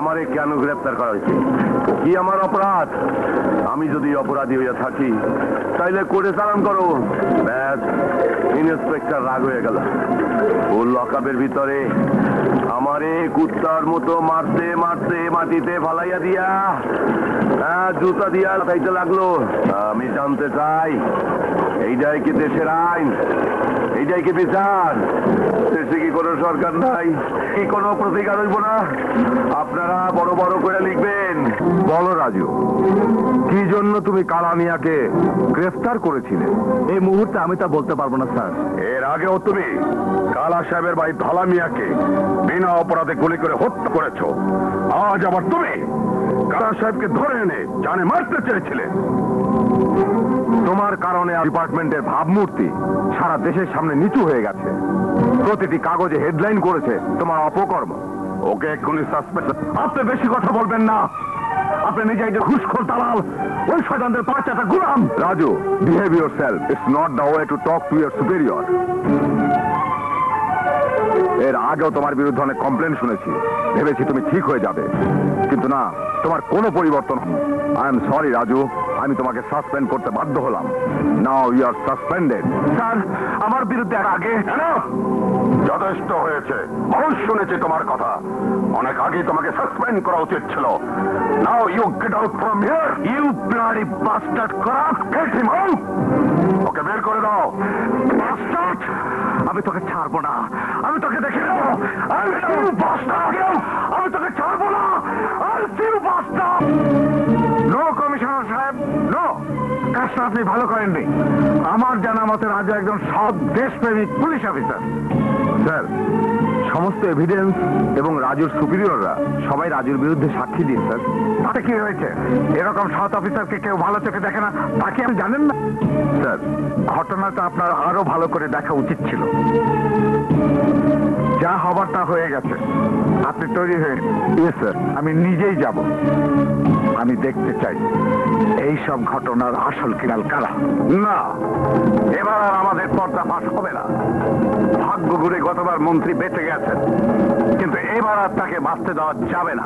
আমারে কেন গ্রেপ্তার করা হয়েছে? কি আমার অপরাধ? আমি যদি অপরাধী হইয়া থাকি, তাইলে কোর্টে চালান করো। ব্যাস, ইন্সপেক্টর রাগ হয়ে গেল। ও লকআপের ভিতরে আমারে কুত্তার মতো মারতে মারতে, মাটিতে ফালাইয়া দিয়া হ্যাঁ জুতা দিয়া খাইতে লাগল। আমি জানতে চাই, এইটাই কি দেশের আইন? এইটাই কি বিচার? কোনো সরকার নাই, কি কোনো প্রতিকার হইব না? আপনারা বড় বড় করে লিখবেন, বলো রাজু, কি জন্য তুমি কালামিয়াকে গ্রেফতার করেছিলে? এই মুহূর্তে আমি তা বলতে পারব না, স্যার। এর আগেও তুমি কালা সাহেবের ভাই ভালা মিয়াকে বিনা অপরাধে গুলি করে হত্যা করেছ। আজ আবার তুমি কালা সাহেবকে ধরে এনে জানে মারতে চেয়েছিলে। তোমার কারণে ডিপার্টমেন্টের ভাবমূর্তি সারা দেশের সামনে নিচু হয়ে গেছে। প্রতিটি কাগজে হেডলাইন করেছে তোমার অপকর্ম। ওকে এক্ষুনি সাসপেন্ড আপনি বেশি কথা বলবেন না। আপনি নিজে একজন ঘুষখোর দালাল। ওই শয়তানদের পাঁচটা গুলাম। Raju behave yourself it's not the way to talk to your superior এর আগেও তোমার বিরুদ্ধে অনেক কমপ্লেন শুনেছি। ভেবেছি তুমি ঠিক হয়ে যাবে। কিন্তু না, তোমার কোনো পরিবর্তন আই এম সরি রাজু। আমি তোমাকে সাসপেন্ড করতে বাধ্য হলাম। Now you are suspended sir আমার বিরুদ্ধে আগে যথেষ্ট হয়েছে। বহুত শুনেছি তোমার কথা। অনেক আগে তোমাকে সাসপেন্ড করা উচিত ছিল। Now you get out from here you bloody bastard corrupt get him out okay বের করে দাও। বাস্টার্ড আমি তোকে ছাড়বো না। আমি তোকে দেখে নেব। আমি আমি কাজটা আপনি ভালো করেননি। আমার জানা মতে রাজা একজন সৎ দেশপ্রেমিক পুলিশ অফিসার। স্যার সমস্ত এভিডেন্স এবং রাজুর সুপিরিয়ররা সবাই রাজুর বিরুদ্ধে সাক্ষী দিন স্যার। তাতে কি হয়েছে এরকম সৎ অফিসারকে কেউ ভালো চোখে দেখে না তাকে আপনি জানেন না? স্যার ঘটনাটা আপনার আরও ভালো করে দেখা উচিত ছিল। যা হবার তা হয়ে গেছে। আপনি তৈরি হয়ে ইয়েস স্যার আমি নিজেই যাব। আমি দেখতে চাই। এই সব ঘটনার আসল কিনাল কারা? না এবার আর আমাদের পর্দা ফাঁস হবে না। ভাগ্য ঘুরে গতবার মন্ত্রী বেঁচে গেছেন কিন্তু এবার আর তাকে বাঁচতে দেওয়া যাবে না।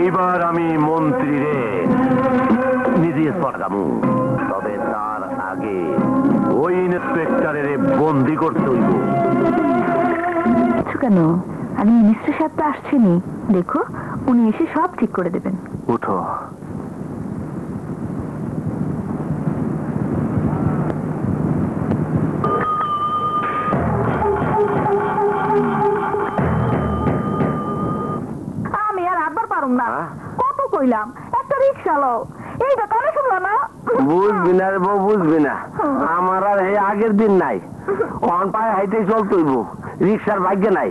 এইবার আমি মন্ত্রী রে নিজে সরকামু তবে তার আগে ওই ইন্সপেক্টরের বন্দি করতে হইব। কেন? আমি মিনিস্টার সাহেব তো আসছেনি। দেখো উনি এসে সব ঠিক করে দেবেন। উঠো। আমি আর আটবার পারুম না। হ্যাঁ? কত কইলাম? একটা রিক্সা লও এইটা কানে শুনলো না? বুঝবি না রে বউ বুঝবি না। আমার আর এই আগের দিন নাই। অন পায়ে হাইতে চলতইব রিক্সার ভাগ্যে নাই।